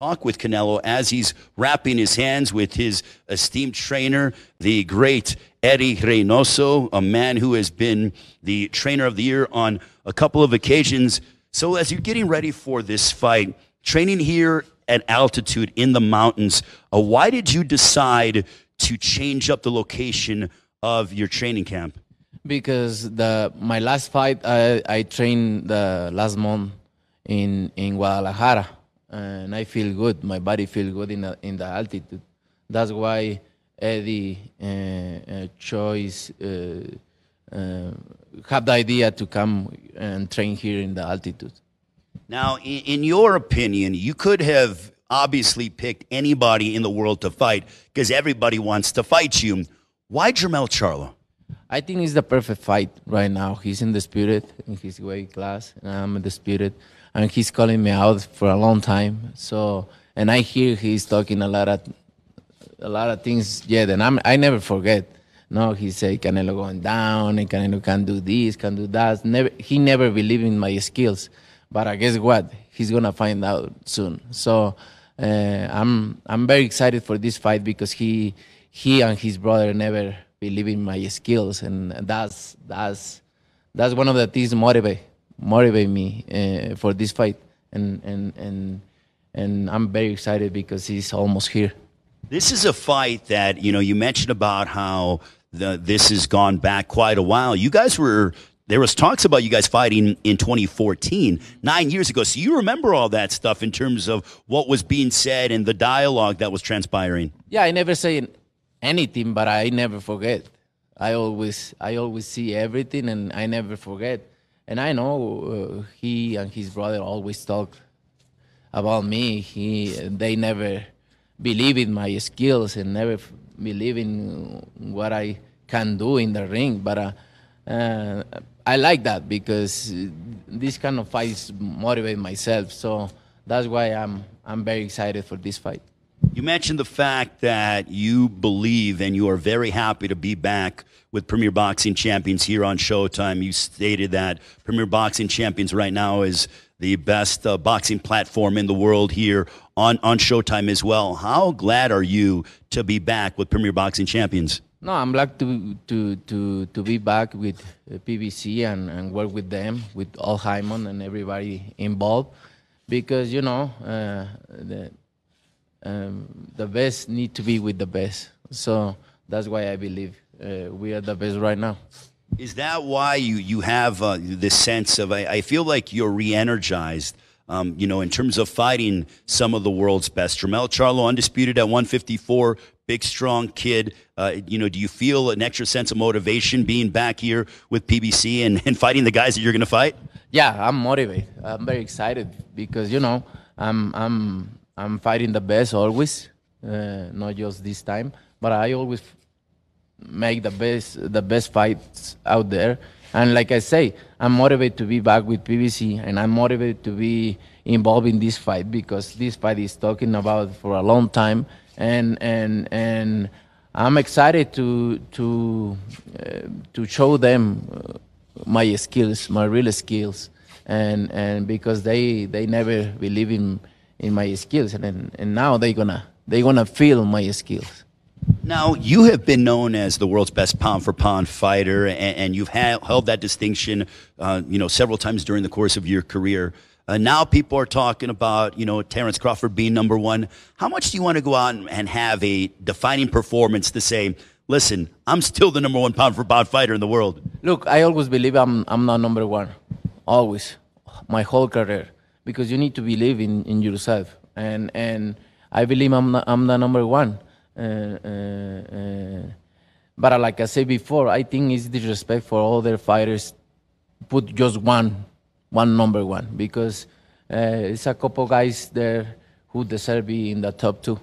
talk with Canelo as he's wrapping his hands with his esteemed trainer, the great Eddie Reynoso, a man who has been the trainer of the year on a couple of occasions. So, as you're getting ready for this fight, training here at altitude in the mountains, uh, why did you decide to change up the location of your training camp? Because the my last fight, I, I trained the last month in in Guadalajara and I feel good. My body feels good in the, in the altitude. That's why Eddie uh, uh, choice uh, uh, have the idea to come and train here in the altitude. Now, in, in your opinion, you could have obviously picked anybody in the world to fight because everybody wants to fight you. Why Jermell Charlo? I think it's the perfect fight right now. He's in the spirit in his weight class, and I'm in the spirit and he's calling me out for a long time. So, and I hear he's talking a lot of a lot of things. Yeah, and I'm I never forget. No, he said Canelo going down, and Canelo can do this, can do that. Never, he never believed in my skills, but I guess what? He's gonna find out soon. So, uh, I'm I'm very excited for this fight because he he and his brother never believe in my skills, and that's that's that's one of the things motivate motivate me uh, for this fight, and and and and I'm very excited because he's almost here. This is a fight that you know you mentioned about how the, this has gone back quite a while. You guys were there was talks about you guys fighting in 2014, nine years ago. So you remember all that stuff in terms of what was being said and the dialogue that was transpiring. Yeah, I never say anything, but I never forget. I always I always see everything, and I never forget and I know uh, he and his brother always talk about me. He they never believe in my skills and never believe in what I can do in the ring. But uh, uh, I like that because this kind of fights motivate myself. So that's why I'm I'm very excited for this fight. You mentioned the fact that you believe and you are very happy to be back with Premier Boxing Champions here on Showtime. You stated that Premier Boxing Champions right now is the best uh, boxing platform in the world here on, on Showtime as well. How glad are you to be back with Premier Boxing Champions? No, I'm glad to to to to be back with uh, PBC and, and work with them, with Al Haymon and everybody involved, because you know uh, the um, the best need to be with the best. So that's why I believe uh, we are the best right now. Is that why you you have uh, this sense of? I, I feel like you're re-energized. Um, you know, in terms of fighting some of the world's best. Jermell Charlo, undisputed at 154, big, strong kid. Uh, you know, do you feel an extra sense of motivation being back here with PBC and, and fighting the guys that you're going to fight? Yeah, I'm motivated. I'm very excited because you know I'm I'm I'm fighting the best always, uh, not just this time, but I always make the best the best fights out there. And like I say, I'm motivated to be back with PBC, and I'm motivated to be involved in this fight because this fight is talking about for a long time, and and and I'm excited to to uh, to show them uh, my skills, my real skills, and and because they they never believe in in my skills, and and now they gonna they gonna feel my skills. Now, you have been known as the world's best pound for pound fighter, and, and you've ha- held that distinction, uh, you know, several times during the course of your career. Uh, now people are talking about, you know, Terrence Crawford being number one. How much do you want to go out and have a defining performance to say, listen, I'm still the number one pound for pound fighter in the world? Look, I always believe I'm, I'm not number one. Always. My whole career. Because you need to believe in, in yourself. And, and I believe I'm, I'm the number one. Uh, uh, uh, but like I said before, I think it's disrespect for all their fighters put just one, one number one because it's a couple guys there who deserve be in the top two.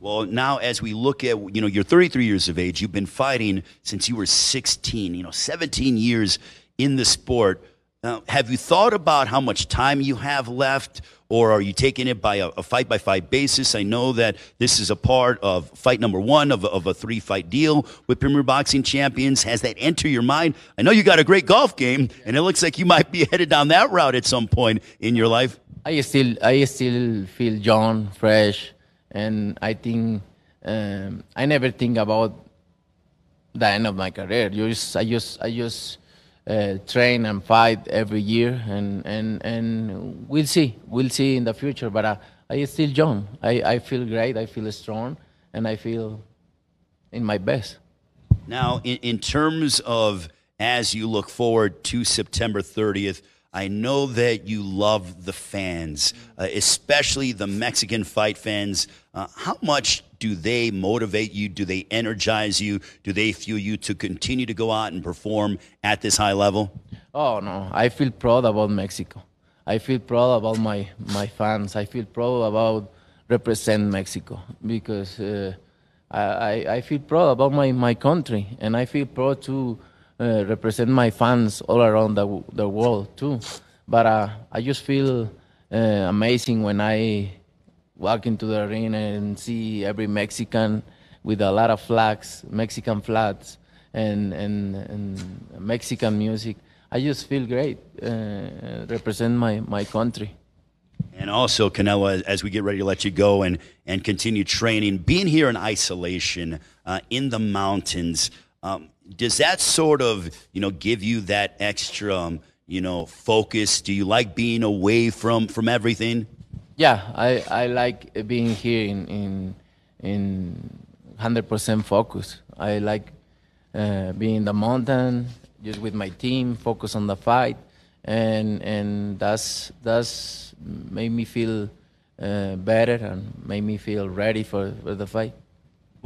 Well, now as we look at, you know, you're 33 years of age. You've been fighting since you were 16. You know, 17 years in the sport. Uh, have you thought about how much time you have left, or are you taking it by a, a fight by fight basis? I know that this is a part of fight number one of, of a three fight deal with Premier Boxing Champions. Has that entered your mind? I know you got a great golf game, and it looks like you might be headed down that route at some point in your life. I still I still feel young, fresh, and I think um, I never think about the end of my career. Just, I just I just uh, train and fight every year, and, and and we'll see we'll see in the future. But I, I still young. I, I feel great. I feel strong, and I feel in my best. Now, in, in terms of as you look forward to September 30th, I know that you love the fans, uh, especially the Mexican fight fans. Uh, how much do they motivate you? Do they energize you? Do they fuel you to continue to go out and perform at this high level? Oh no, I feel proud about Mexico. I feel proud about my my fans. I feel proud about represent Mexico because uh, I, I feel proud about my, my country and I feel proud to uh, represent my fans all around the, the world too. But uh, I just feel uh, amazing when I walk into the arena and see every Mexican with a lot of flags, Mexican flags, and, and, and Mexican music. I just feel great, uh, represent my, my country. And also, Canelo, as we get ready to let you go and, and continue training, being here in isolation uh, in the mountains, um, does that sort of, you know, give you that extra, um, you know, focus? Do you like being away from, from everything? Yeah, I, I like being here in, in, in 100% focus. I like uh, being in the mountain, just with my team, focus on the fight. And, and that's, that's made me feel uh, better and made me feel ready for, for the fight.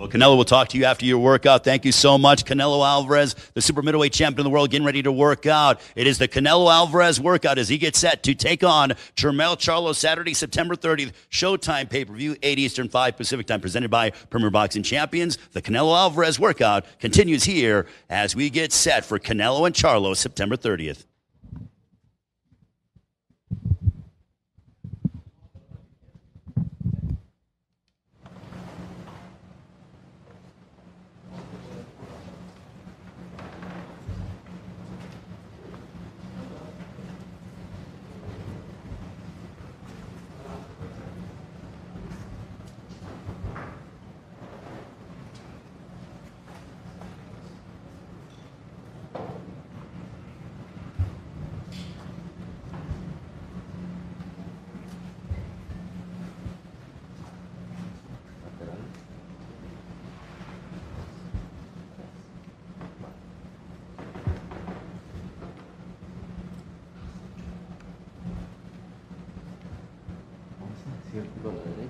Well, Canelo will talk to you after your workout. Thank you so much. Canelo Alvarez, the super middleweight champion of the world, getting ready to work out. It is the Canelo Alvarez workout as he gets set to take on Jermell Charlo Saturday, September 30th. Showtime pay per view, 8 Eastern, 5 Pacific time, presented by Premier Boxing Champions. The Canelo Alvarez workout continues here as we get set for Canelo and Charlo September 30th.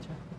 Derecha.